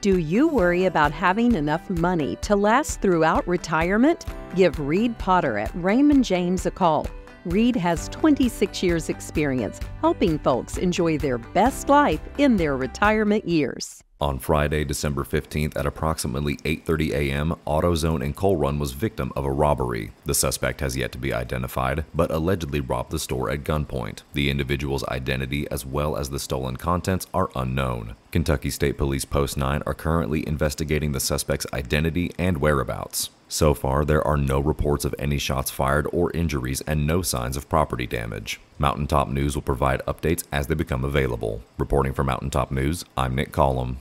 Do you worry about having enough money to last throughout retirement? Give Reed Potter at Raymond James a call. Reed has 26 years' experience helping folks enjoy their best life in their retirement years. On Friday, December 15th at approximately 8:30 a.m., AutoZone in Coal Run was victim of a robbery. The suspect has yet to be identified, but allegedly robbed the store at gunpoint. The individual's identity as well as the stolen contents are unknown. Kentucky State Police Post 9 are currently investigating the suspect's identity and whereabouts. So far, there are no reports of any shots fired or injuries and no signs of property damage. Mountaintop News will provide updates as they become available. Reporting for Mountaintop News, I'm Nick Collum.